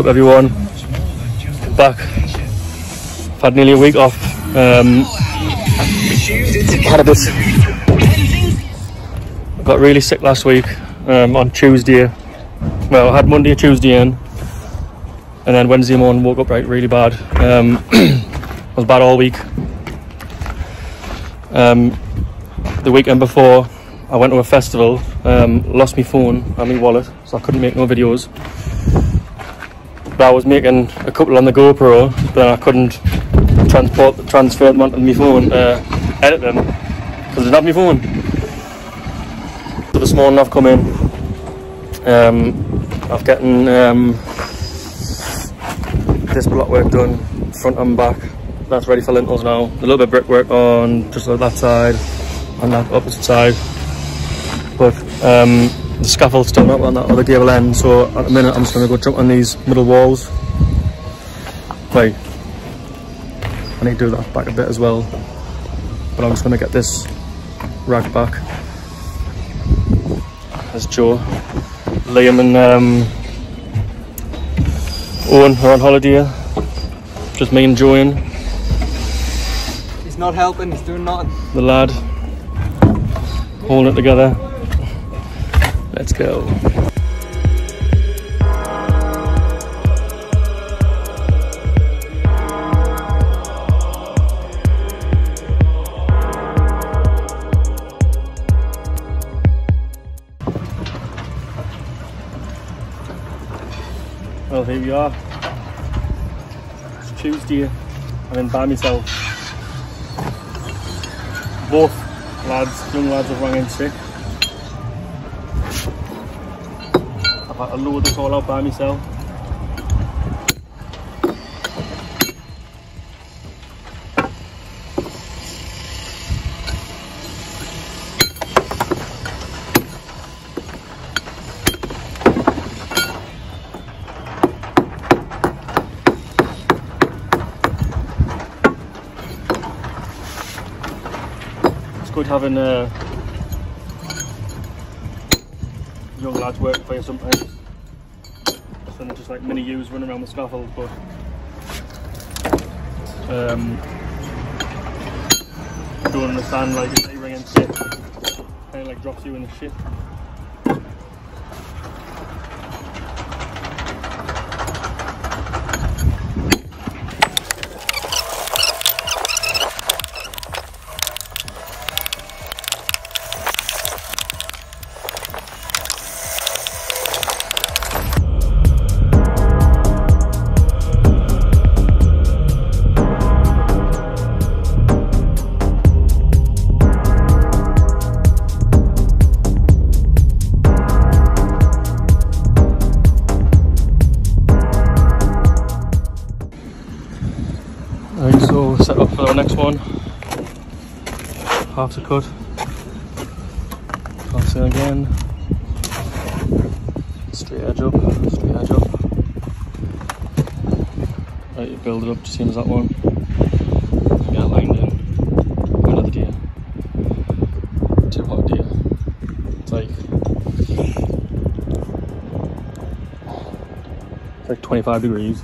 up everyone? Back. I've had nearly a week off. Um. Got really sick last week um, on Tuesday. Well, I had Monday, Tuesday in, and then Wednesday morning woke up right really bad. Um, was bad all week. Um, the weekend before, I went to a festival, um, lost my phone and my wallet, so I couldn't make no videos. But I was making a couple on the GoPro, but I couldn't transport transfer them onto my phone, uh, edit them, because I didn't have my phone. So this morning I've come in, um, I've getting um, this block work done, front and back. That's ready for lintels now. A little bit of brickwork on just like that side and that opposite side but um, the scaffold's still not on that other gable end so at the minute I'm just going to go jump on these middle walls. Right. I need to do that back a bit as well but I'm just going to get this rack back. There's Joe Liam and um, Owen are on holiday just me and Joanne He's not helping, he's doing nothing. the lad holding it together let's go. Well here we are. It's Tuesday I'm in by myself. Both lads, young lads have rang in sick. To load this all out by myself. It's good having uh, young lads working for you sometimes. So not just like mini yous running around the scaffold, but um, don't understand like if they ring in sick, kind of like drops you in the shit. Next one. Half to cut. Pass in again. Straight edge up, straight edge up. Right, you build it up the same as that one. Get it lined in. Another deer. Two hot deer. It's like it's like 25 degrees.